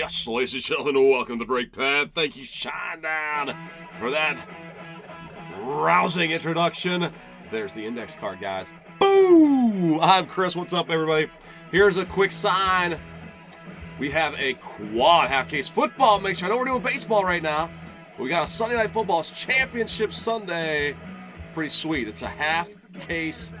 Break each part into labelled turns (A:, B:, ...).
A: Yes, ladies and gentlemen, welcome to the Break Pad. Thank you, Shinedown, for that rousing introduction. There's the index card, guys. Boom! I'm Chris. What's up, everybody? Here's a quick sign. We have a quad half case football mixture. I know we're doing baseball right now. We got a Sunday Night Football's Championship Sunday. Pretty sweet. It's a half case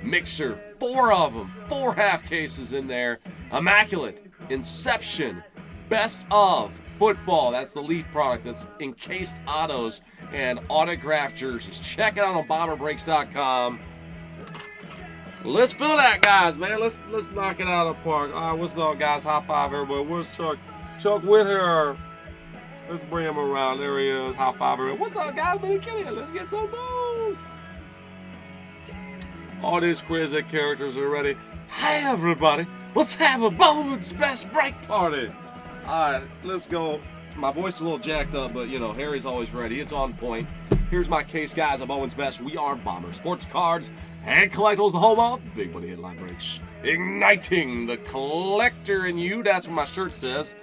A: mixture. Four of them. Four half cases in there. Immaculate. Inception. Best of football. That's the Leaf product. That's encased autos and autographed jerseys. Check it out on bomberbreaks.com. Let's fill that, guys, man. Let's let's knock it out of the park. All right, what's up, guys? High five, everybody. Where's Chuck? Chuck Whithair. Let's bring him around. There he is. High five, everybody. What's up, guys? Benny Kelly. Let's get some moves. All these crazy characters are ready. Hi, everybody. Let's have a Bowman's Best Break Party. All right, let's go. My voice is a little jacked up, but you know, Harry's always ready. It's on point. Here's my case, guys, of Bowman's Best. We are Bomber Sports Cards and Collectibles, the home of Big Money Headline Breaks. Igniting the collector in you. That's what my shirt says.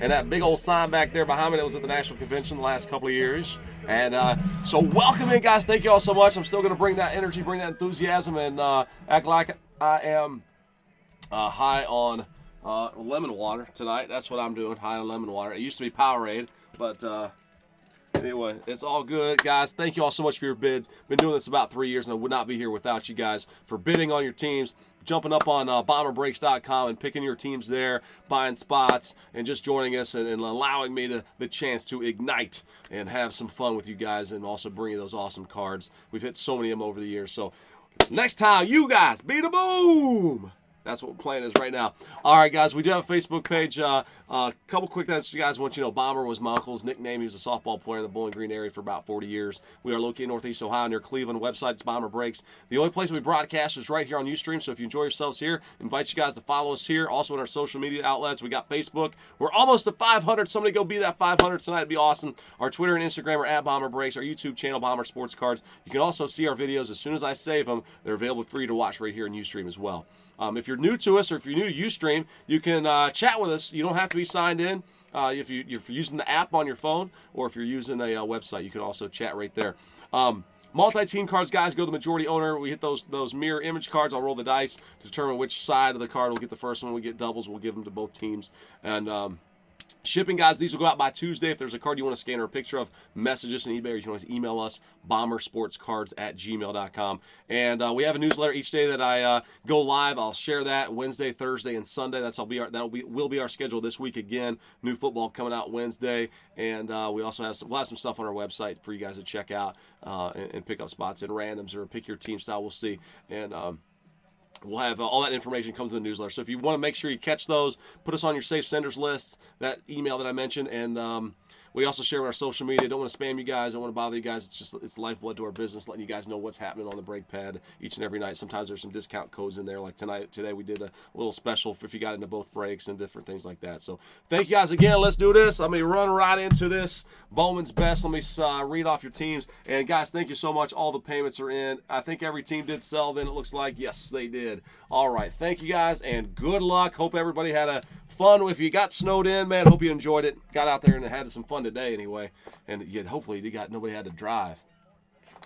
A: And that big old sign back there behind me that was at the National Convention the last couple of years. And uh, so, welcome in, guys. Thank you all so much. I'm still going to bring that energy, bring that enthusiasm, and uh, act like I am uh, high on uh, lemon water tonight. That's what I'm doing, high on lemon water. It used to be Powerade, but uh, anyway, it's all good, guys. Thank you all so much for your bids. Been doing this about three years, and I would not be here without you guys for bidding on your teams. Jumping up on uh, bomberbreaks.com and picking your teams there, buying spots, and just joining us and, and allowing me to, the chance to ignite and have some fun with you guys and also bring you those awesome cards. We've hit so many of them over the years. So next time, you guys, be the boom! That's what we're playing is right now. All right, guys, we do have a Facebook page. A uh, uh, couple quick things, you guys want you to know. Bomber was my uncle's nickname. He was a softball player in the Bowling Green area for about 40 years. We are located in Northeast Ohio near Cleveland. Website it's Bomber Breaks. The only place we broadcast is right here on Ustream. So if you enjoy yourselves here, invite you guys to follow us here. Also in our social media outlets, we got Facebook. We're almost to 500. Somebody go be that 500 tonight. It'd be awesome. Our Twitter and Instagram are at Bomber Breaks. Our YouTube channel, Bomber Sports Cards. You can also see our videos as soon as I save them. They're available for you to watch right here in Ustream as well. Um, if you're new to us or if you're new to Ustream, you can uh, chat with us. You don't have to be signed in. Uh, if, you, you're using the app on your phone or if you're using a uh, website, you can also chat right there. Um, multi-team cards, guys, go the majority owner. We hit those those mirror image cards. I'll roll the dice to determine which side of the card will get the first one. We get doubles, we'll give them to both teams. And um, Shipping, guys, these will go out by Tuesday. If there's a card you want to scan or a picture of, message us on eBay or you can always email us, bombersportscards at gmail.com. And uh, we have a newsletter each day that I uh, go live. I'll share that Wednesday, Thursday, and Sunday. That's will be our, that'll be will be our schedule this week again. New football coming out Wednesday, and uh, we also have some, we'll have some stuff on our website for you guys to check out uh, and, and, pick up spots in randoms or pick your team style. We'll see. And um, We'll have uh, all that information comes in the newsletter. So if you want to make sure you catch those, put us on your safe senders list, that email that I mentioned, and um, we also share on our social media. Don't want to spam you guys. Don't want to bother you guys. It's just it's lifeblood to our business, letting you guys know what's happening on the Break Pad each and every night. Sometimes there's some discount codes in there. Like tonight, today we did a little special if you got into both breaks and different things like that. So thank you guys again. Let's do this. Let me run right into this. Bowman's best. Let me uh, read off your teams. And guys, thank you so much. All the payments are in. I think every team did sell. Then it looks like yes, they did. All right. Thank you guys and good luck. Hope everybody had a fun. If you got snowed in, man, hope you enjoyed it. Got out there and had some fun today anyway. And yet, hopefully, you got nobody had to drive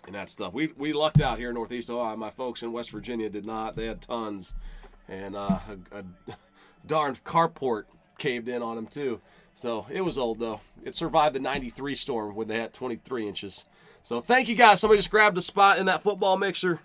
A: and that stuff. We we lucked out here in Northeast Ohio. My folks in West Virginia did not. They had tons, and uh, a, a darn carport caved in on them too. So it was old though. It survived the '93 storm when they had 23 inches. So thank you guys. Somebody just grabbed a spot in that football mixer.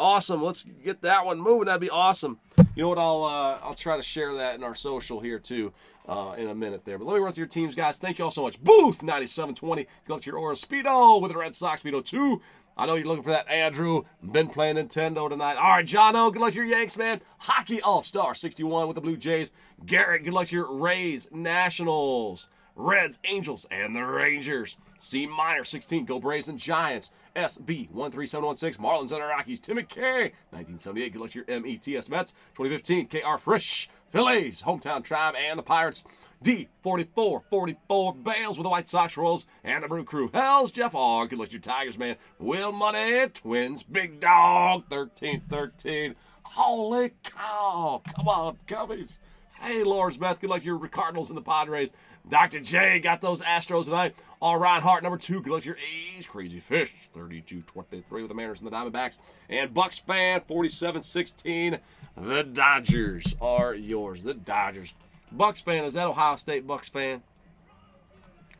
A: Awesome. Let's get that one moving. That'd be awesome. You know what? I'll uh, I'll try to share that in our social here too uh, in a minute there. But let me run through your teams, guys. Thank you all so much. Booth 9720. Go to your Aura Speedo with the Red Sox Speedo 2. I know you're looking for that, Andrew. Been playing Nintendo tonight. All right, Jono, good luck to your Yanks, man. Hockey All Star 61 with the Blue Jays. Garrett, good luck to your Rays Nationals. Reds, Angels, and the Rangers. C minor 16, Go Braves and Giants. SB 13716, Marlins and the Rockies. Tim McKay, 1978, good luck to your METS Mets. 2015, KR Frisch, Phillies, Hometown Tribe, and the Pirates. D 44 44 Bales with the White Sox Royals and the Brew Crew. Hells Jeff R. Good luck to your Tigers, man. Will Money, Twins, Big Dog, 13 13. Holy cow. Come on, Cubbies. Hey, Lawrence Beth, good luck to your Cardinals and the Padres. Dr. J got those Astros tonight. All right, Hart, number two, good luck to your A's. Crazy Fish, 32-23 with the Mariners and the Diamondbacks. And Bucks fan, 47-16. The Dodgers are yours. The Dodgers. Bucks fan, is that Ohio State Bucks fan?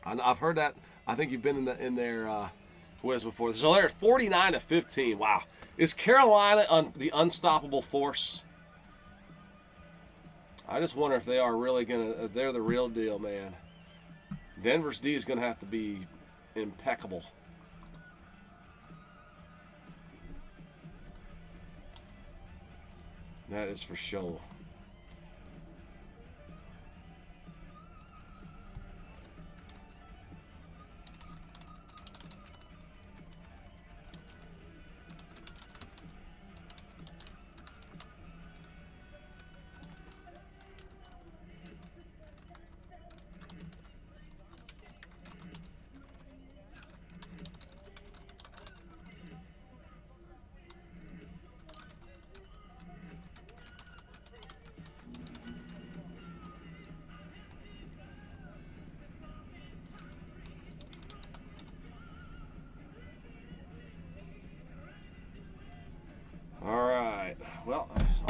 A: I've heard that. I think you've been in the in their uh, with before. So they're 49 to 15. Wow. Is Carolina un, the unstoppable force? I just wonder if they are really gonna. they're the real deal, man. Denver's D is gonna have to be impeccable. That is for sure.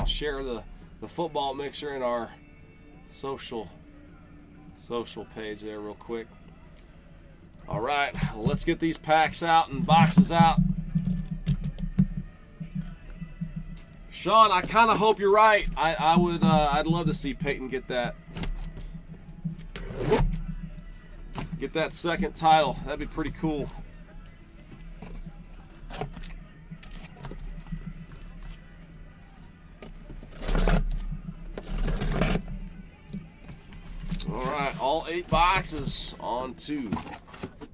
A: Share the, the football mixer in our social social page there real quick. All right, let's get these packs out and boxes out. Sean, I kind of hope you're right. I, I would, uh, I'd love to see Peyton get that, get that second title. That'd be pretty cool. Eight boxes onto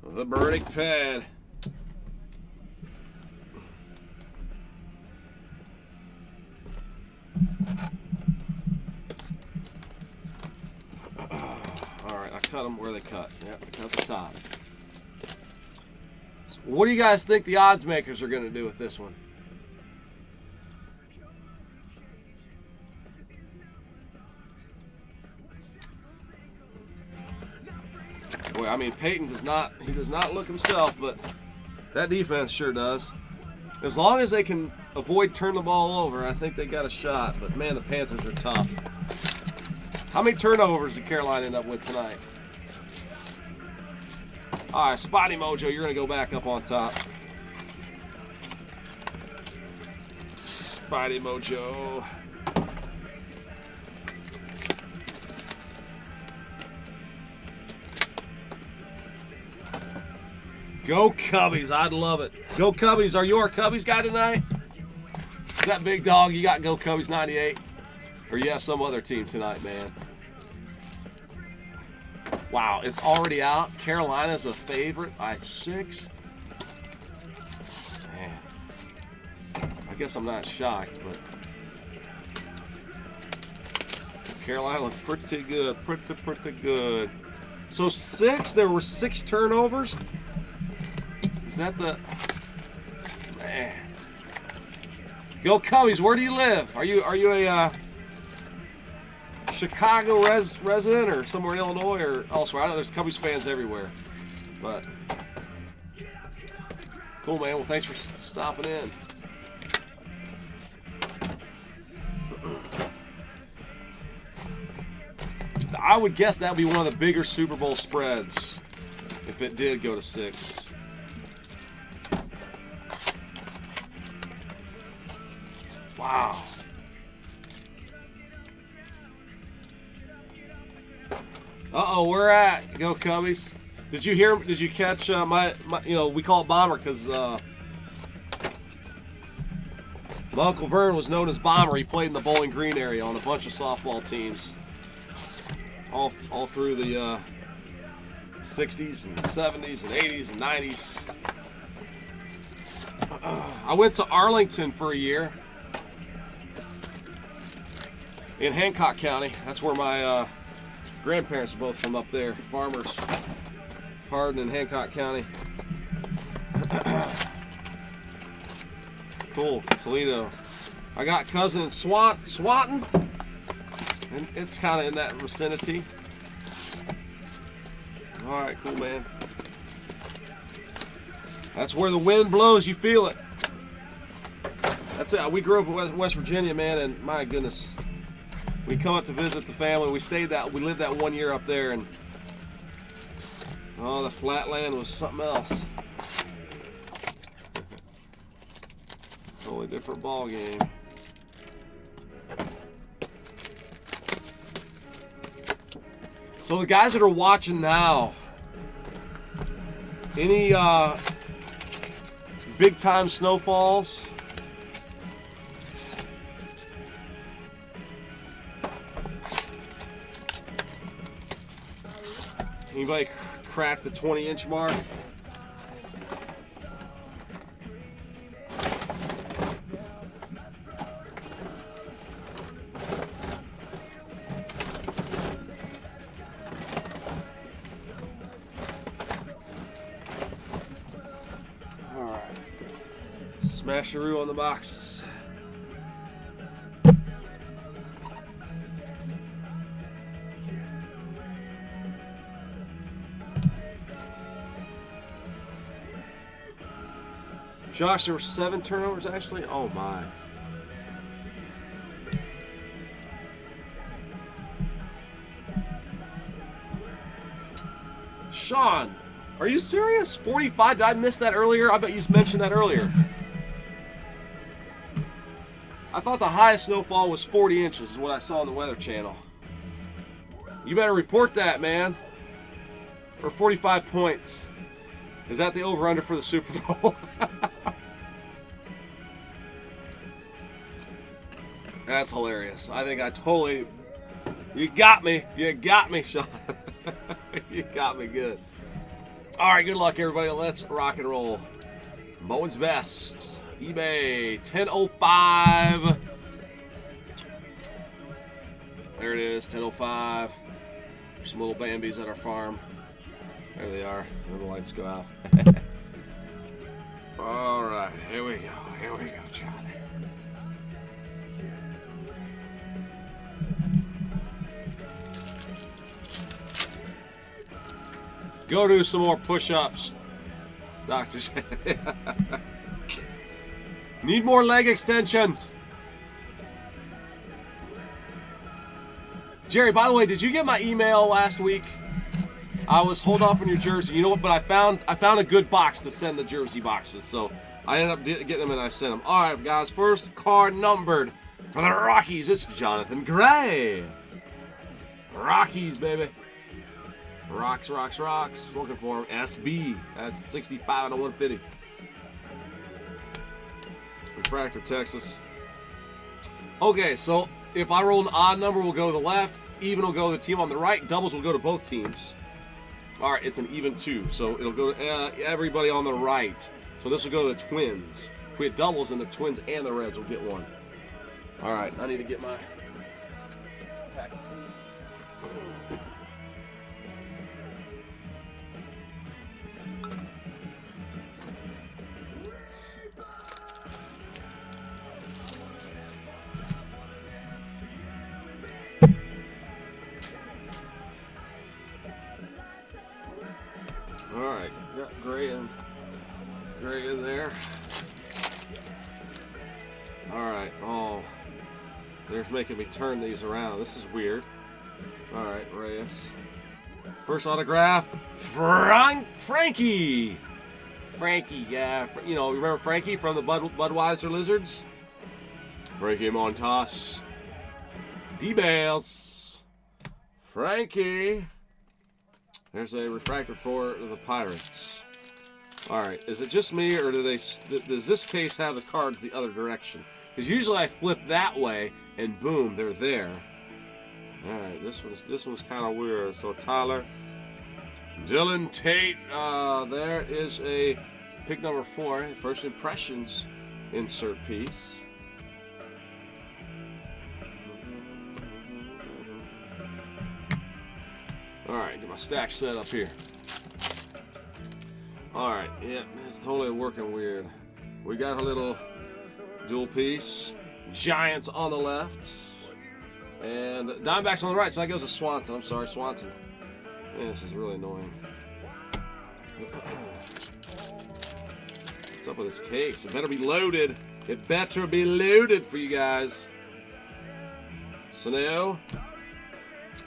A: the Burdick pad. All right, I cut them where they cut. Yep, I cut the top. So what do you guys think the odds makers are going to do with this one? I mean Peyton does not he does not look himself, but that defense sure does. As long as they can avoid turn the ball over, I think they got a shot. But man, the Panthers are tough. How many turnovers did Carolina end up with tonight? All right, Spotty Mojo, you're to go back up on top. Spotty Mojo. Go Cubbies. I'd love it. Go Cubbies. Are you our Cubbies guy tonight? Is that big dog? You got Go Cubbies 98? Or you have some other team tonight, man? Wow, it's already out. Carolina's a favorite by six. Man. I guess I'm not shocked, but Carolina looks pretty good. Pretty, pretty good. So six, there were six turnovers. Is that the... Man. Go Cubbies, where do you live? Are you are you a uh, Chicago res resident or somewhere in Illinois or elsewhere? I know there's Cubbies fans everywhere. But cool, man. Well, thanks for stopping in. I would guess that would be one of the bigger Super Bowl spreads if it did go to six. Wow. Uh-oh, we're at go Cubbies. Did you hear? Did you catch uh, my, my? You know, we call it Bomber because uh, my uncle Vern was known as Bomber. He played in the Bowling Green area on a bunch of softball teams, all all through the uh, 60s and 70s and 80s and 90s. I went to Arlington for a year in Hancock County. That's where my uh, grandparents are both from up there. Farmers, Hardin in Hancock County. cool, Toledo. I got cousin in Swat, Swanton. And it's kind of in that vicinity. All right, cool, man. That's where the wind blows. You feel it. That's it. We grew up in West Virginia, man, and my goodness, we come up to visit the family. We stayed that. We lived that one year up there, and oh, the flatland was something else. Totally different ball game. So the guys that are watching now, any uh, big time snowfalls. Anybody crack the 20 inch mark? Smasheroo on the boxes. Josh, there were seven turnovers actually? Oh my. Sean, are you serious? 45? Did I miss that earlier? I bet you mentioned that earlier. I thought the highest snowfall was 40 inches, is what I saw on the Weather Channel. You better report that, man. Or 45 points. Is that the over-under for the Super Bowl? That's hilarious. I think I totally... You got me. You got me, Sean. you got me good. All right, good luck, everybody. Let's rock and roll. Bowman's Best eBay 1005. There it is, 1005. Some little Bambies at our farm. There they are. There the lights go out. All right, here we go. Here we go, Charlie. Go do some more push-ups, doctors. Need more leg extensions. Jerry, by the way, did you get my email last week? I was hold off on your jersey. You know what? But I found I found a good box to send the jersey boxes. So I ended up getting them and I sent them. All right, guys. First card numbered for the Rockies. It's Jonathan Gray. Rockies, baby. Rocks, rocks, rocks. Looking for him. SB. That's 65 out of 150. Refractor, Texas. Okay, so if I roll an odd number, we'll go to the left. Even will go to the team on the right. Doubles will go to both teams. All right, it's an even two, so it'll go to uh, everybody on the right. So this will go to the Twins. If we had doubles, and the Twins and the Reds will get one. All right, I need to get my pack of seeds. Turn these around. This is weird. All right, Reyes. First autograph, Frank Frankie. Frankie, yeah, you know, remember Frankie from the Bud, Budweiser Lizards? Frankie Montas. D-Bales. Frankie. There's a refractor for the Pirates. All right, is it just me, or do they? Does this case have the cards the other direction? Because usually I flip that way, and boom, they're there. All right, this was this was kind of weird. So Tyler, Dylan Tate, uh, there is a pick number four, first impressions insert piece. All right, get my stack set up here. Alright, yeah, it's totally working weird. We got a little dual piece. Giants on the left. And Diamondbacks on the right, so that goes to Swanson. I'm sorry, Swanson. Man, this is really annoying. What's up with this case? It better be loaded. It better be loaded for you guys. Sano.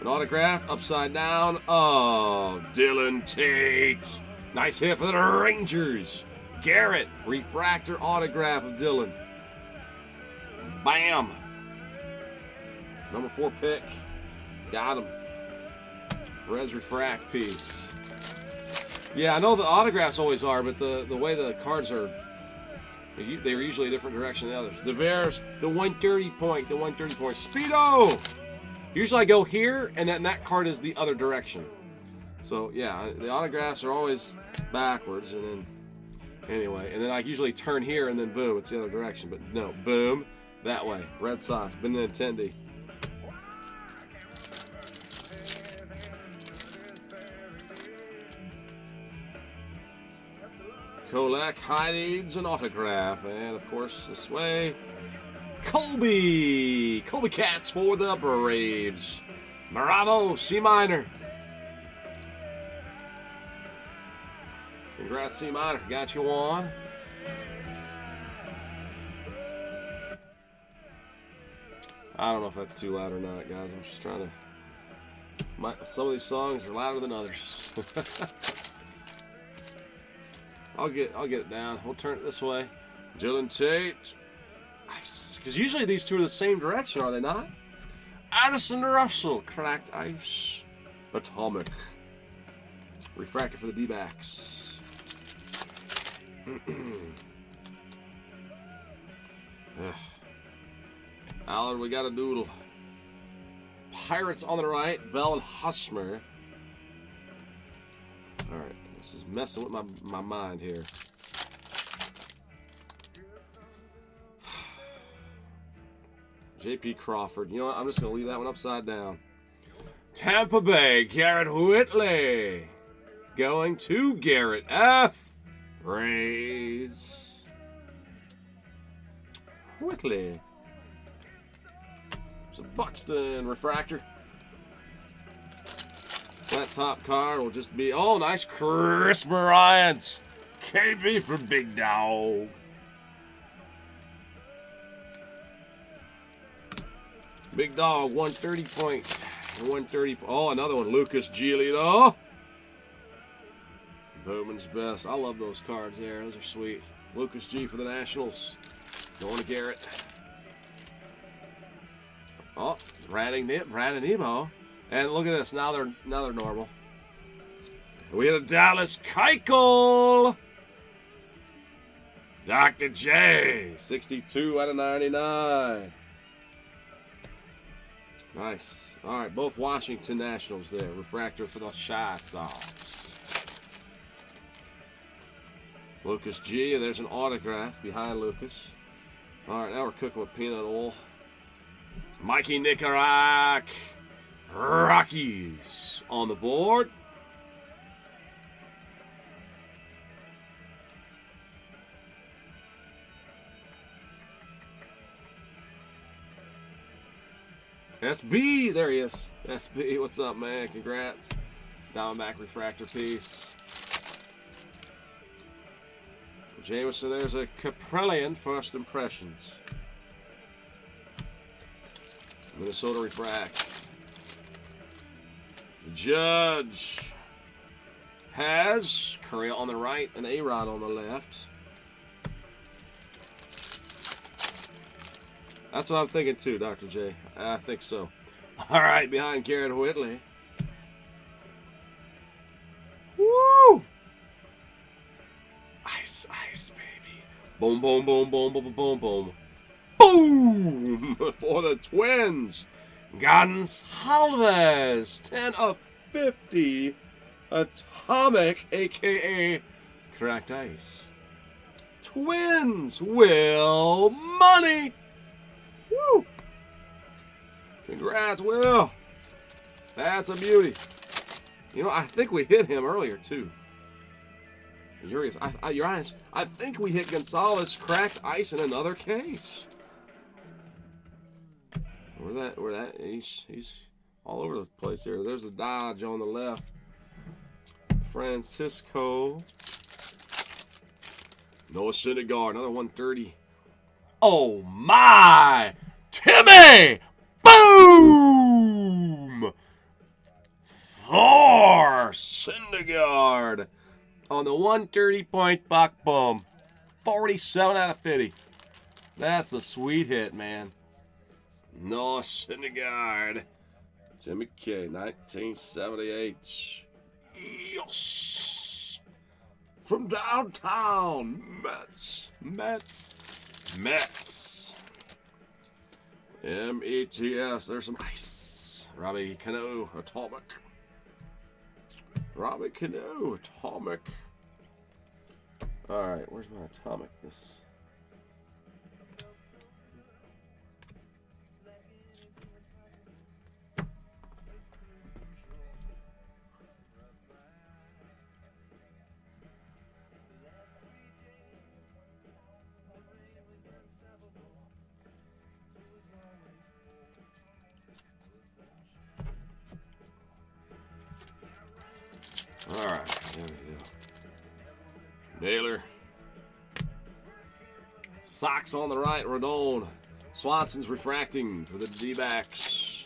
A: An autograph upside down. Oh, Dylan Tate. Nice hit for the Rangers. Garrett, refractor autograph of Dylan. Bam. Number four pick. Got him. Res refract piece. Yeah, I know the autographs always are, but the, the way the cards are, they're usually a different direction than the others. Devers, the 130 point, the 130 point. Speedo! Usually I go here, and then that card is the other direction. So, yeah, the autographs are always backwards, and then, anyway, and then I usually turn here, and then boom, it's the other direction. But no, boom, that way. Red Sox, Benintendi. Kolek high needs an autograph. And of course, this way, Colby. Colby Cats for the Braves. Bravo, C minor. Congrats, C minor. Got you on. I don't know if that's too loud or not, guys. I'm just trying to. My, some of these songs are louder than others. I'll get I'll get it down. We'll turn it this way. Dylan Tate. Because usually these two are the same direction, are they not? Addison Russell. Cracked ice. Atomic. Refractor for the D-backs. Alan, we got a doodle. Pirates on the right. Bell and Hosmer. All right. This is messing with my, my mind here. J.P. Crawford. You know what? I'm just going to leave that one upside down. Tampa Bay, Garrett Whitley. Going to Garrett F. Rays. Whitley. A Buxton refractor. That top card will just be, oh, nice Kris Bryant. KB for Big Dog. Big Dog, 130 points. 130. Oh, another one. Lucas Giolito. Bowman's best. I love those cards there. Those are sweet. Lucas G for the Nationals. Going to Garrett. Oh, Brandon Nimmo. And look at this. Now they're now they're normal. We had a Dallas Keuchel. Dr. J, 62 out of 99. Nice. All right, both Washington Nationals there. Refractor for the Chi Sox. Lucas G, there's an autograph behind Lucas. All right, now we're cooking with peanut oil. Mikey Nicarak. Rockies on the board. SB, there he is. SB, what's up, man? Congrats. Diamondback refractor piece. Jameson, there's a Kaprielian first impressions. Minnesota refract. The judge has Curry on the right and A-Rod on the left. That's what I'm thinking too, Dr. J. I think so. All right, behind Garrett Whitley. Woo! Ice, ice, baby. Boom, boom, boom, boom, boom, boom, boom. Boom! For the Twins. Gonzalez. 10 of 50. Atomic, a.k.a. Cracked Ice. Twins will money. Woo! Congrats, Will. That's a beauty. You know, I think we hit him earlier too. Urias, I, I, Urias, I think we hit Gonzalez cracked ice in another case. Where that? Where that? He's he's all over the place here. There's a Dodge on the left. Francisco. Noah Syndergaard, another 130. Oh my! Timmy! Boom! Thor Syndergaard on the 130 point buck boom. 47 out of 50. That's a sweet hit, man. Noah Syndergaard. Timmy K, 1978. Yes! From downtown, Mets, Mets, Mets. M-E-T-S, there's some ice. Robbie Cano, Atomic. Robbie Cano, Atomic. Alright, where's my Atomicness? Socks on the right, Rodon. Swanson's refracting for the D-backs.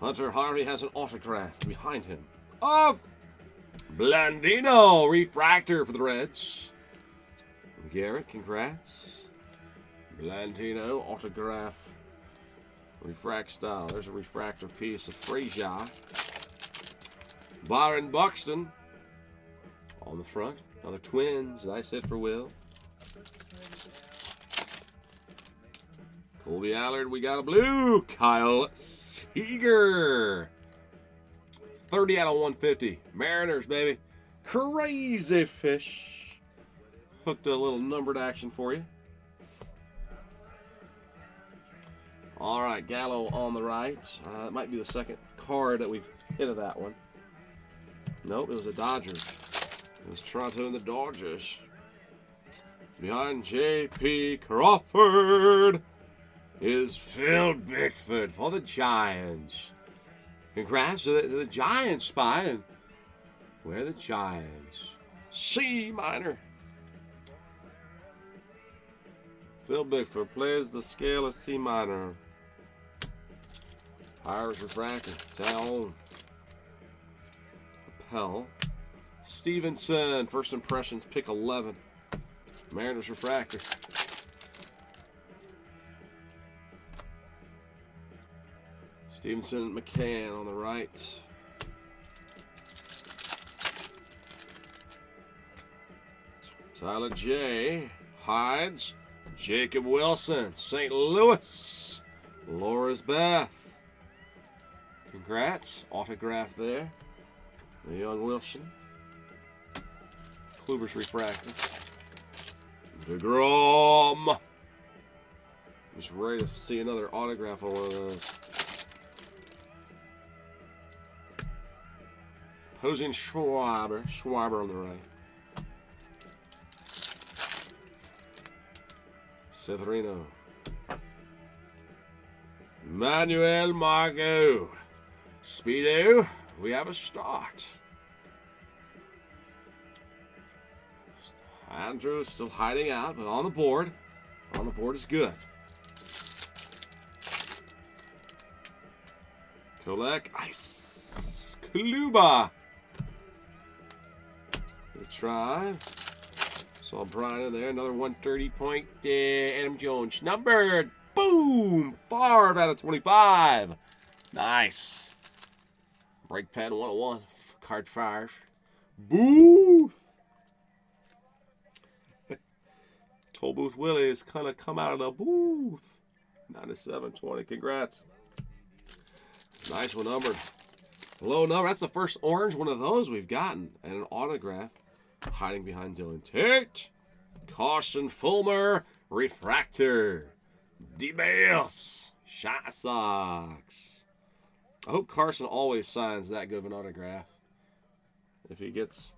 A: Hunter Harvey has an autograph behind him. Of Blandino, refractor for the Reds. Garrett, congrats. Blandino, autograph. Refract style. There's a refractor piece of Frazier. Byron Buxton on the front. Another twins. Nice hit for Will. Kolby Allard, we got a blue. Kyle Seager. 30 out of 150. Mariners, baby. Crazy fish. Hooked a little numbered action for you. All right, Gallo on the right. Uh, it might be the second card that we've hit of that one. Nope, it was a Dodger. It was Toronto and the Dodgers. Behind J.P. Crawford is Phil Bickford for the Giants. Congrats to the, to the Giants, Spy. And where the Giants? C minor. Phil Bickford plays the scale of C minor. Pirates refractor. Down. Appel. Stephenson. First impressions. Pick 11. Mariners refractor. Stephenson McCann on the right. Tyler J. Hides. Jacob Wilson. St. Louis. Laura's Beth. Congrats. Autograph there. The young Wilson. Kluber's refractor. DeGrom. Just ready to see another autograph on one of those. Posing Schwarber. Schwarber on the right. Severino. Manuel Margot. Speedo, we have a start. Andrew is still hiding out, but on the board. On the board is good. Kolek, ice. Kluber. Good try. Saw Brian there. Another 130 point. Uh, Adam Jones. Numbered. Boom. Far out of 25. Nice. Break pad 101. Card 5. Booth. Toll Booth Willie is kind of come out of the booth. 9720. Congrats. Nice one numbered. Low number. That's the first orange one of those we've gotten. And an autograph hiding behind Dylan Tate. Carson Fulmer. Refractor. D-Bales. Shot Sox. I hope Carson always signs that good of an autograph. If he gets,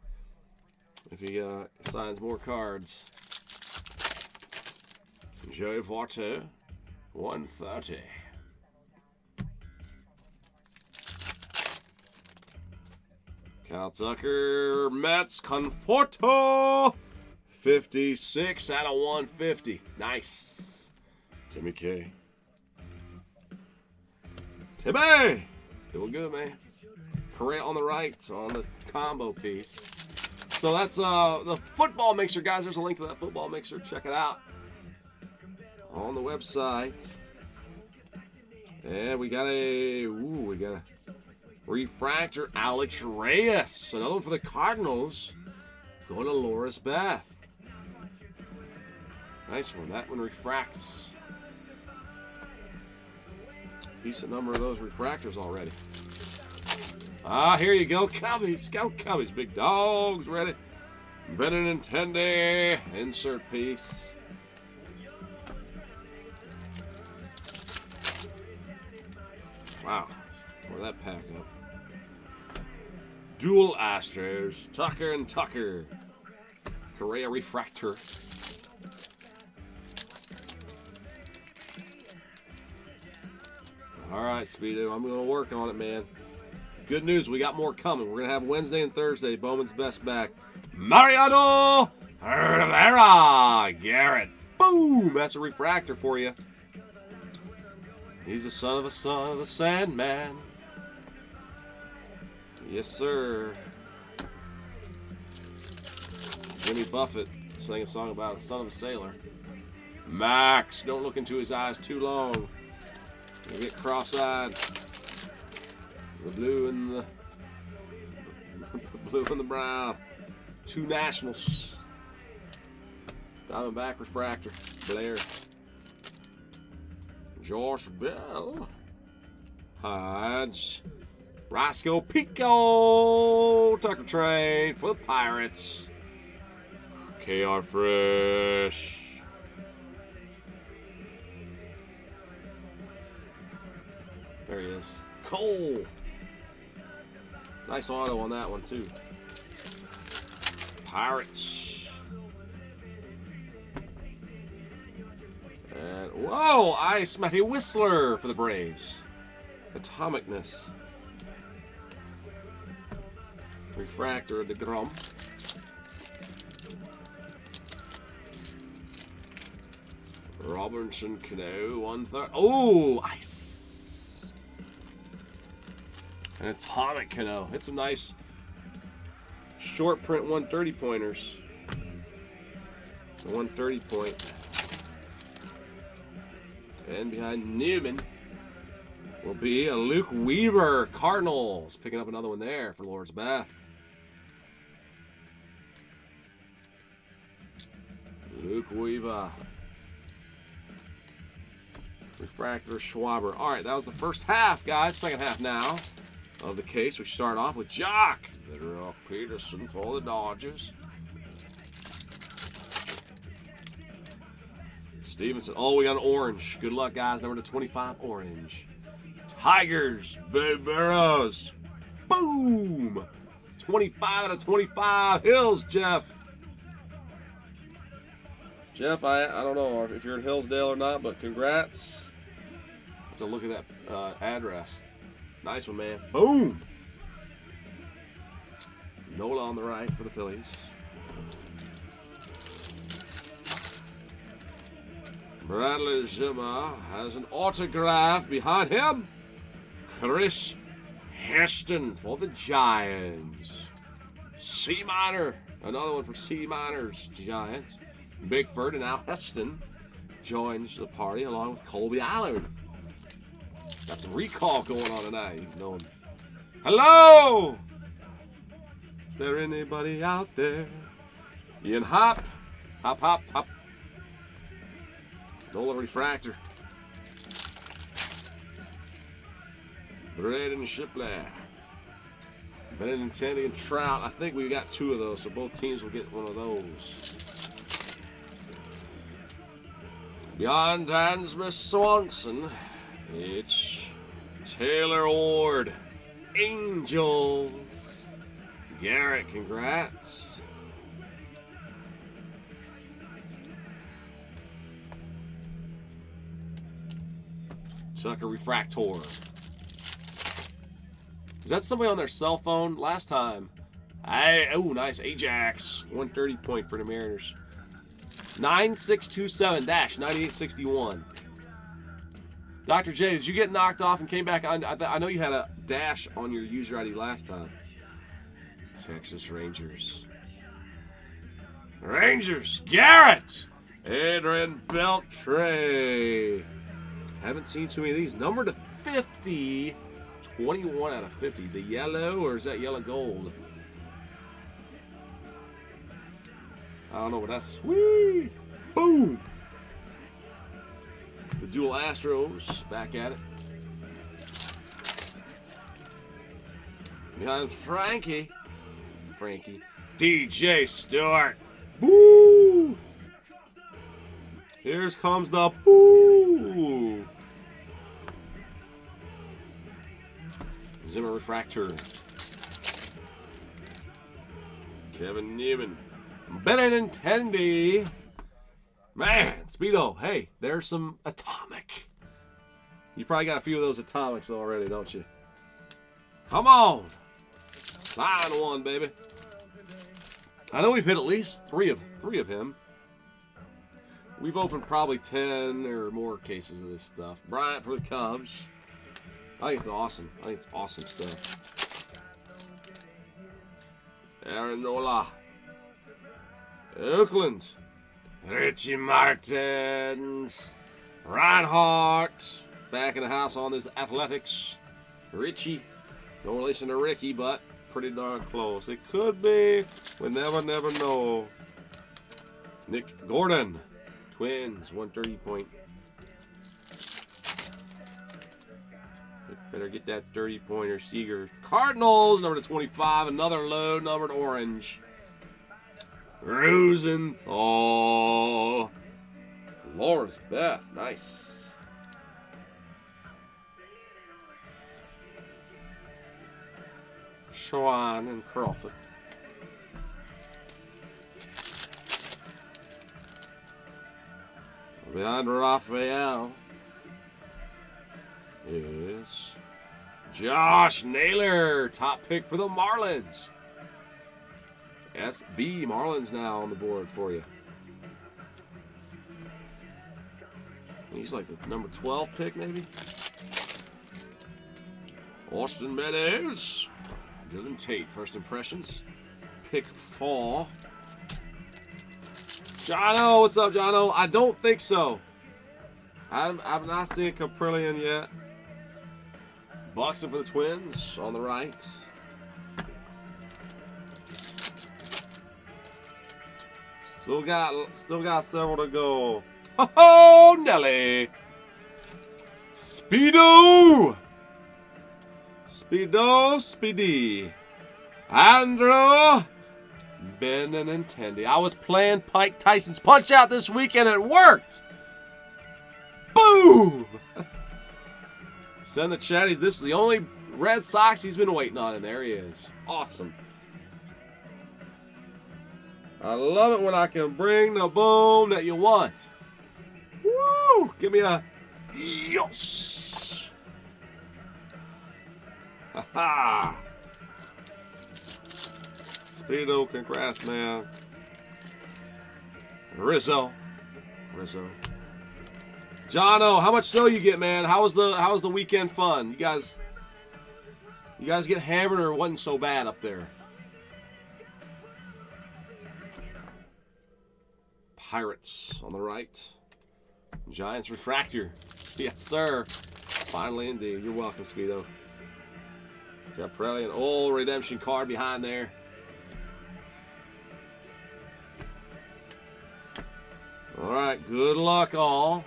A: if he uh, signs more cards. Joey Forte, 130. Cal Tucker, Mets, Conforto, 56 out of 150. Nice. Timmy K. Timmy! Doing good, man. Correa on the right on the combo piece. So that's uh the football mixer, guys. There's a link to that football mixer. Check it out on the website. And we got a ooh, we got a refractor Alex Reyes. Another one for the Cardinals. Going to Loris Beth. Nice one. That one refracts. Decent number of those refractors already. Ah, here you go, Cubbies. Go Cubbies. Big dogs ready. Benintendi. Insert piece. Where that pack up? Dual Astros. Tucker and Tucker. Correa Refractor. All right, Speedo. I'm going to work on it, man. Good news. We got more coming. We're going to have Wednesday and Thursday. Bowman's Best back. Mariano Rivera. Garrett. Boom. That's a refractor for you. He's the son of a son of the Sandman. Yes, sir. Jimmy Buffett sang a song about the son of a sailor. Max, don't look into his eyes too long. You'll get cross-eyed. The blue and the, the blue and the brown. Two nationals. Diamondback refractor. Blair. Josh Bell. Hodge. Roscoe Pico. Tucker trade for the Pirates. KR Fresh. There he is. Cole. Nice auto on that one, too. Pirates. And, whoa! Ice Matty Whistler for the Braves. Atomicness. Refractor of DeGrom. Robinson Cano, one third. Oh, ice. An atomic Cano. It's some nice short print 130 pointers. The 130 point. And behind Newman will be a Luke Weaver. Cardinals picking up another one there for Lord's Bath. Luke Weaver. Uh, Refractor Schwarber. All right, that was the first half, guys. Second half now of the case. We start off with Joc. Rock Pederson for the Dodgers. Stephenson. Oh, we got an orange. Good luck, guys. Number to 25, orange. Tigers. Big Barrows. Boom. 25 out of 25. Hills, Jeff. Jeff, I, I don't know if you're in Hillsdale or not, but congrats. To look at that uh, address. Nice one, man. Boom. Nola on the right for the Phillies. Bradley Zimmer has an autograph behind him. Chris Heston for the Giants. C minor, another one for C minors Giants. Bickford and Al Heston joins the party along with Kolby Allard. Got some recall going on tonight. You know. Hello! Is there anybody out there? Ian Happ. Hop, hop, hop. Nola Refractor. Braden Shipley. Benintendi and Trout. I think we got two of those, so both teams will get one of those. Beyond Dansby Swanson, it's Taylor Ward. Angels. Garrett, congrats. Sucker Refractor. Is that somebody on their cell phone? Last time. I, oh, nice. Ajax. 130 point for the Mariners. 9627-9861. Dr. J, did you get knocked off and came back? I, I, know you had a dash on your user ID last time. Texas Rangers. Rangers. Garrett. Adrian Beltre. Haven't seen too many of these. Number to 50. 21 out of 50. The yellow, or is that yellow gold? I don't know, but that's sweet. Boom. The dual Astros back at it. Behind Frankie. Frankie. DJ Stewart. Boo! Here comes the boo! Zimmer Refractor. Kevin Newman. Benintendi. Man, Speedo, hey, there's some atomic. You probably got a few of those atomics already, don't you? Come on. Sign one, baby. I know we've hit at least three of three of him. We've opened probably ten or more cases of this stuff. Bryant for the Cubs. I think it's awesome. I think it's awesome stuff. Aaron Nola. Oakland. Richie Martins. Reinhardt. Back in the house on this athletics. Richie. No relation to Ricky, but pretty darn close. It could be. We never, never know. Nick Gordon. Twins. 130 point. Better get that 30 pointer. Seager. Cardinals. Number to 25. Another low numbered orange. Rosenthal. Laura's Beth. Nice. Schwan and Crawford. Behind Raphael is Josh Naylor, top pick for the Marlins. SB Marlins now on the board for you. He's like the number 12 pick, maybe. Austin Meadows. Dylan Tate, first impressions. Pick four. Jono, what's up, Jono? I don't think so. I'm, I've not seen Kaprielian yet. Buxton for the Twins on the right. Still got still got several to go. Oh, Nelly. Speedo. Speedo, Speedy. Andrew. Benintendi. I was playing Mike Tyson's Punch Out this weekend and it worked. Boom. Send the chatties. This is the only Red Sox he's been waiting on, and there he is. Awesome. I love it when I can bring the boom that you want. Woo! Give me a yes. Ha ha. Speedo, congrats, man. Rizzo. Rizzo. Jono, how much snow you get, man? How was the how was the weekend fun? You guys You guys get hammered or wasn't so bad up there? Pirates on the right. Giants refractor. Yes, sir. Finally, indeed. You're welcome, Speedo. Got probably an old redemption card behind there. All right, good luck all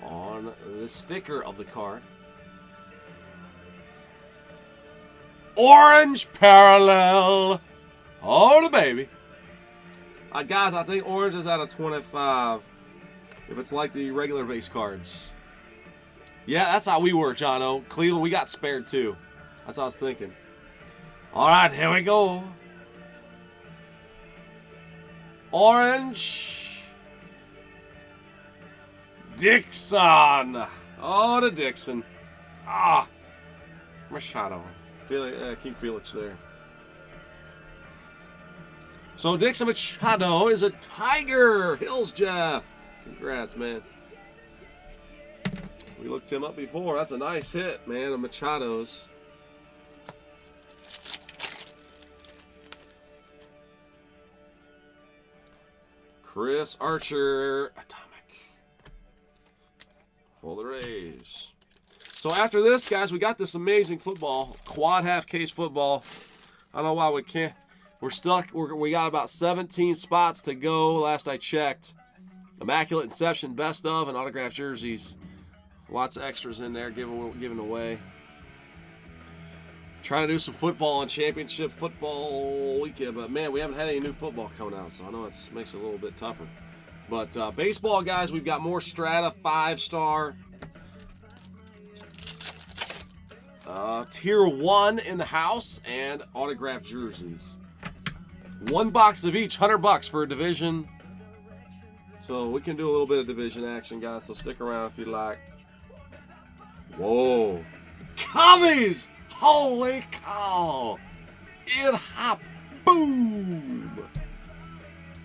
A: on the sticker of the card. Orange parallel. Oh, the baby. Uh, guys, I think orange is out of 25. If it's like the regular base cards. Yeah, that's how we were, Jono. Cleveland, we got spared too. That's what I was thinking. All right, here we go. Orange. Dixon. Oh, to Dixon. Ah, Machado. Felix, uh, King Felix there. So Dixon Machado is a Tiger. Hills Jeff. Congrats, man. We looked him up before. That's a nice hit, man, of Machado's. Chris Archer, Atomic. For the Rays. So after this, guys, we got this amazing football, quad half case football. I don't know why we can't. We're stuck. We're, we got about 17 spots to go. Last I checked. Immaculate Inception, best of, and autographed jerseys. Lots of extras in there giving, given away. Trying to do some football on championship football weekend, but man, we haven't had any new football coming out, so I know it makes it a little bit tougher. But uh, baseball, guys, we've got more Strata five star. Uh, tier one in the house and autographed jerseys. One box of each, 100 bucks for a division. So we can do a little bit of division action, guys. So stick around if you like. Whoa. Commies! Holy cow! It hop. Boom!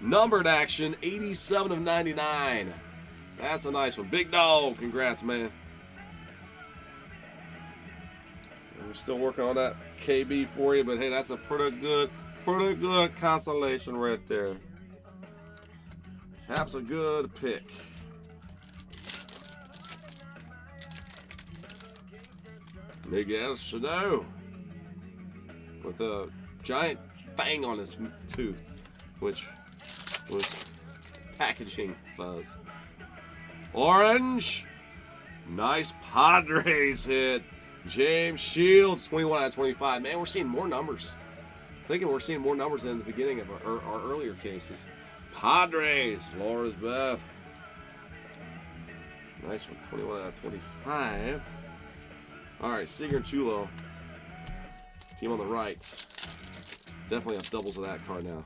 A: Numbered action, 87 of 99. That's a nice one. Big dog. Congrats, man. We're still working on that KB for you, but hey, that's a pretty good, pretty good consolation right there. That's a good pick. Miguel Sano with a giant fang on his tooth, which was packaging fuzz. Orange, nice Padres hit. James Shields, 21 out of 25. Man, we're seeing more numbers. Thinking we're seeing more numbers than the beginning of our, our earlier cases. Padres, Laura's Beth. Nice one, 21 out of 25. All right, Seager and Chulo. Team on the right. Definitely have doubles of that card now.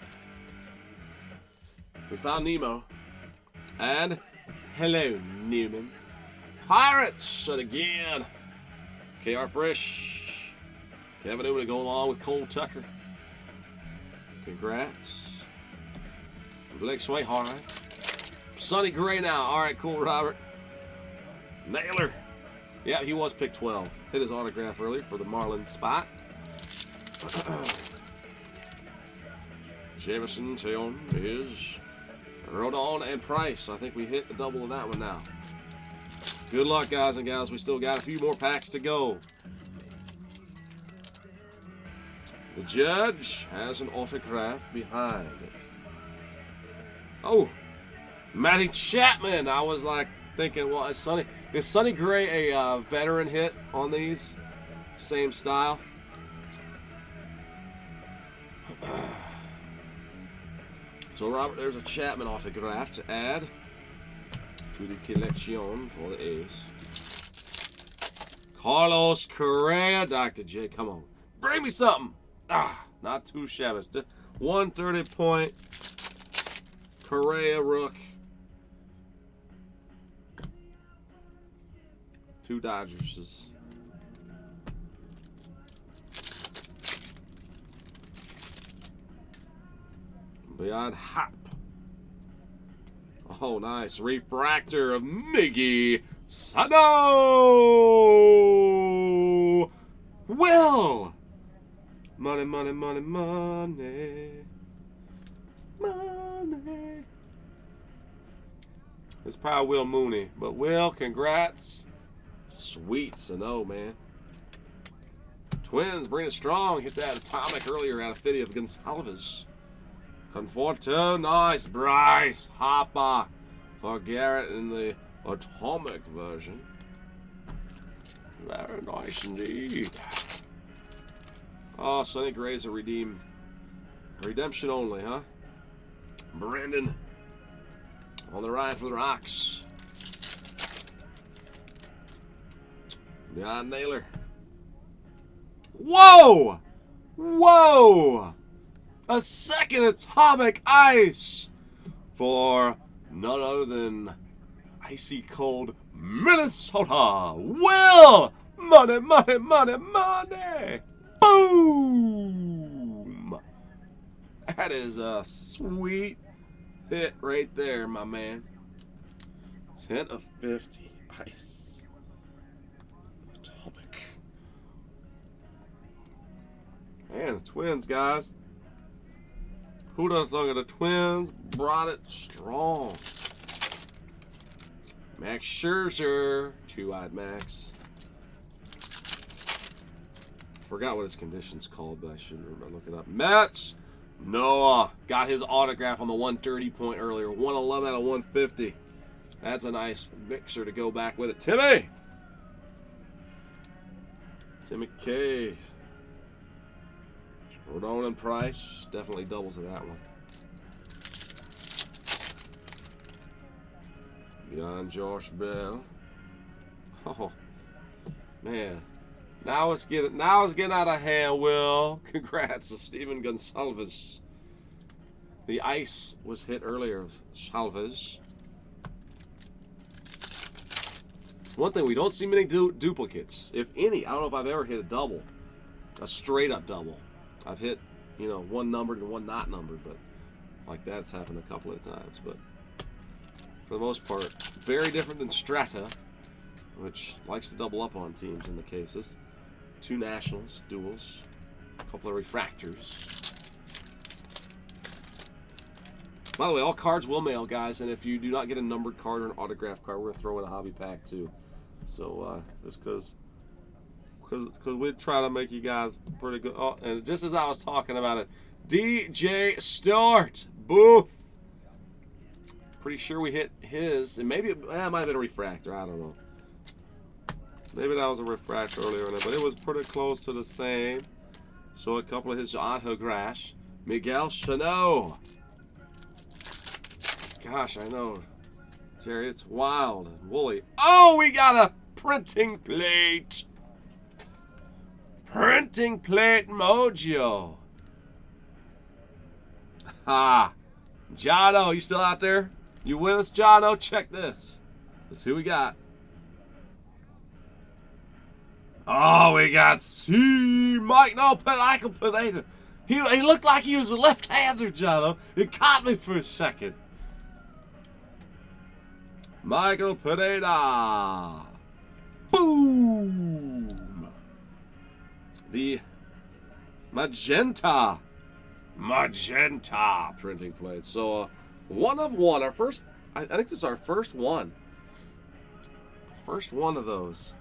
A: We found Nemo. And hello, Newman. Pirates shut again. KR Fresh. Kevin Newman going along with Cole Tucker. Congrats. Blake all right. Sonny Gray now. All right, cool, Robert. Naylor. Yeah, he was pick 12. Hit his autograph earlier for the Marlin spot. Jameson, Teon is Rodon and Price. I think we hit the double of that one now. Good luck, guys and gals. We still got a few more packs to go. The judge has an autograph behind it. Oh, Matty Chapman. I was like thinking, well, is Sonny, is Sonny Gray a uh, veteran hit on these? Same style. so, Robert, there's a Chapman autograph to add to the collection for the A's. Carlos Correa, Dr. J, come on. Bring me something. Ah, not too shabby. 130 point Correa Rook. Two Dodgers. Beyond Hop. Oh, nice. Refractor of Miggy Sano! Will! Money, money, money, money. Money. It's probably Will Mooney. But Will, congrats. Sweet Sano, man. Twins, bring it strong. Hit that atomic earlier out of Fiddy of Gonsalves. Conforto, nice. Bryce Harper for Garrett in the atomic version. Very nice indeed. Oh, Sonny Gray's a redeem. Redemption only, huh? Brandon on the ride for the Rocks. John Naylor. Whoa! Whoa! A second atomic ice for none other than icy cold Minnesota. Will money, money, money, money. Boom. That is a sweet hit right there, my man. 10 of 50. Ice. Atomic. Man, the twins, guys. Who does look at the twins? Brought it strong. Max Scherzer, two-eyed Max. Forgot what his condition's called, but I should remember look it up. Mets. Noah got his autograph on the 130 point earlier. 111 out of 150. That's a nice mixer to go back with it. Timmy! Timmy K. Rodon and Price. Definitely doubles to that one. Beyond Josh Bell. Oh, man. Now it's getting now it's getting out of hand, Will. Congrats to Steven Gonsalves. The ice was hit earlier, Salvez. One thing, we don't see many du duplicates. If any, I don't know if I've ever hit a double. A straight up double. I've hit, you know, one numbered and one not numbered, but like that's happened a couple of times. But for the most part, very different than Strata, which likes to double up on teams in the cases. Two nationals, duels, a couple of refractors. By the way, all cards will mail, guys, and if you do not get a numbered card or an autograph card, we're to throw in a hobby pack too. So, uh, just because because we try to make you guys pretty good. Oh, and just as I was talking about it, DJ Stewart Booth. Pretty sure we hit his, and maybe it, eh, it might have been a refractor. I don't know. Maybe that was a refractor earlier but it was pretty close to the same. So a couple of his autographs. Miguel Sano. Gosh, I know. Jerry, it's wild and woolly. Oh, we got a printing plate. Printing plate mojo. Ha. Jono, you still out there? You with us, Jono? Check this. Let's see who we got. Oh, we got C. Mike. No, Michael Pineda. He, he looked like he was a left-hander, Jono. It caught me for a second. Michael Pineda. Boom. The magenta. Magenta printing plate. So, uh, one of one. Our first, I, I think this is our first one. First one of those.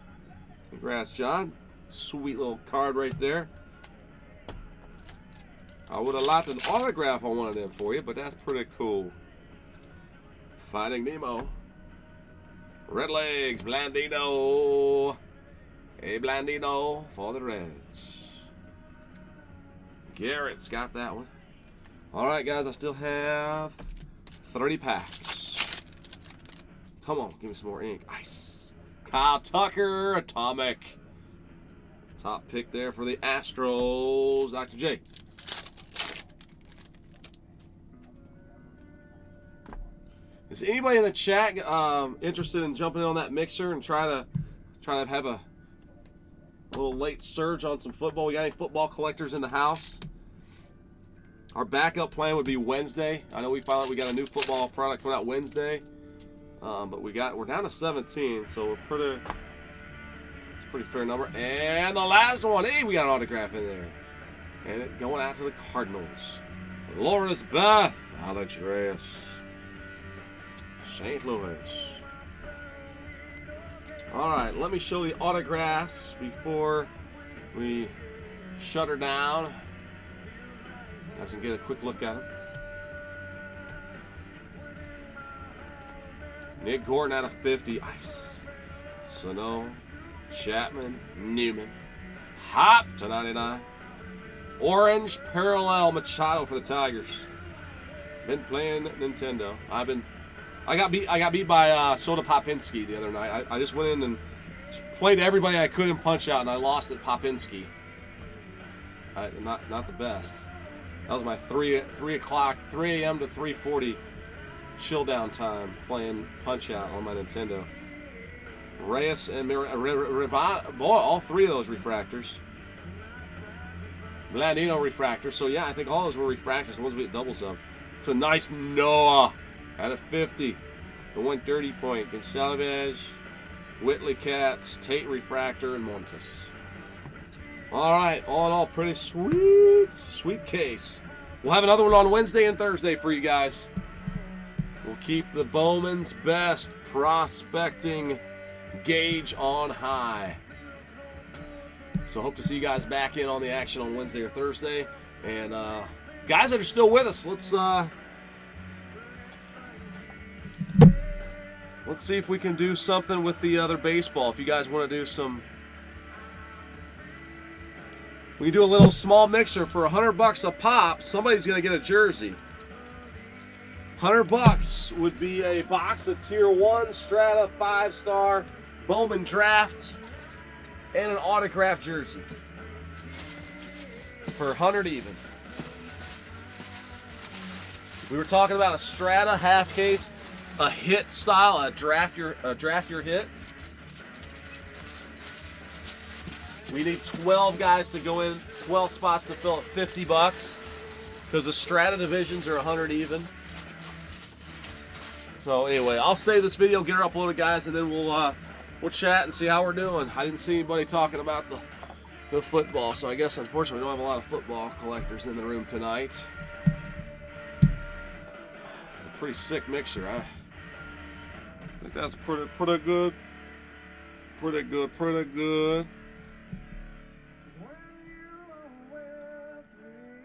A: Congrats, John. Sweet little card right there. I would have liked an autograph on one of them for you, but that's pretty cool. Finding Nemo. Red Legs, Blandino. Hey, Blandino for the Reds. Garrett's got that one. All right, guys, I still have 30 packs. Come on, give me some more ink. Ice. Kyle Tucker, Atomic. Top pick there for the Astros, Dr. J. Is anybody in the chat um, interested in jumping in on that mixer and try to try to have a little late surge on some football? We got any football collectors in the house? Our backup plan would be Wednesday. I know we out we got a new football product coming out Wednesday, um, but we got we're down to 17, so we're pretty. It's a pretty fair number. And the last one, hey, we got an autograph in there, and it going out to the Cardinals. Loris Beth, Alex Reyes. St. Louis. All right, let me show the autographs before we shut her down. Guys can get a quick look at them. Nick Gordon out of 50. Ice. Sano, Chapman, Newman. Hop to 99. Orange Parallel Machado for the Tigers. Been playing Nintendo. I've been I got beat. I got beat by uh, Soda Popinski the other night. I, I, just went in and played everybody I could in Punch Out, and I lost at Popinski. I, not not the best. That was my three three o'clock, 3 a.m. to 3:40 chill down time playing Punch Out on my Nintendo. Reyes and Mir- Re- boy, all three of those refractors. Blandino refractor. So yeah, I think all those were refractors. Ones we get doubles of. It's a nice Noah at a 50. The 130 point. Gonsalves, Whitley Cats, Tate refractor, and Montes. All right, all in all, pretty sweet, sweet case. We'll have another one on Wednesday and Thursday for you guys. We'll keep the Bowman's best prospecting gauge on high. So hope to see you guys back in on the action on Wednesday or Thursday. And uh, guys that are still with us, let's uh, let's see if we can do something with the other baseball. If you guys want to do some, we can do a little small mixer for hundred bucks a pop. Somebody's gonna get a jersey. Hundred bucks would be a box of Tier One Strata five star Bowman drafts and an autographed jersey for 100 even. We were talking about a Strata half case, a hit style, a draft your a draft your hit. We need 12 guys to go in, 12 spots to fill at 50 bucks because the Strata divisions are 100 even. So anyway, I'll save this video, get her uploaded, guys, and then we'll uh, we'll chat and see how we're doing. I didn't see anybody talking about the the football, so I guess unfortunately we don't have a lot of football collectors in the room tonight. It's a pretty sick mixer. huh? I think that's pretty pretty good. Pretty good, pretty good.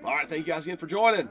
A: All right, thank you guys again for joining.